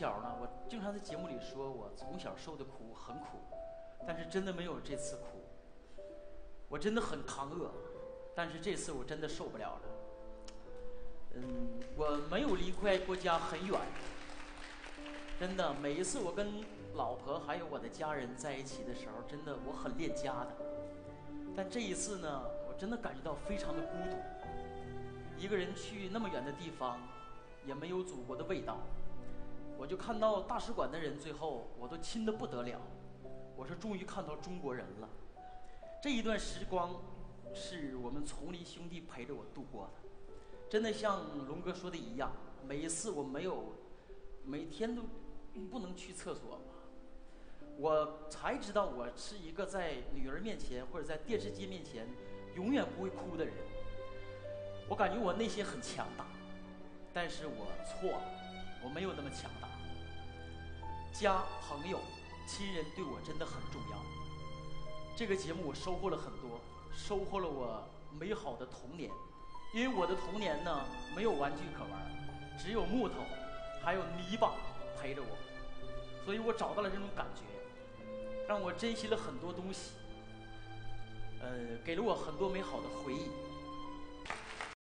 小呢，我经常在节目里说，我从小受的苦很苦，但是真的没有这次苦。我真的很抗饿，但是这次我真的受不了了。嗯，我没有离开过家很远，真的，每一次我跟老婆还有我的家人在一起的时候，真的我很恋家的。但这一次呢，我真的感觉到非常的孤独，一个人去那么远的地方，也没有祖国的味道。我就看到大使馆的人，最后我都亲的不得了。我说，终于看到中国人了。这一段时光，是我们丛林兄弟陪着我度过的。真的像龙哥说的一样，每一次我没有，每天都不能去厕所吧，我才知道我是一个在女儿面前或者在电视机面前永远不会哭的人。我感觉我内心很强大，但是我错了，我没有那么强大。家、朋友、亲人对我真的很重要。这个节目我收获了很多，收获了我美好的童年，因为我的童年呢没有玩具可玩，只有木头，还有泥巴陪着我，所以我找到了这种感觉，让我珍惜了很多东西，呃，给了我很多美好的回忆。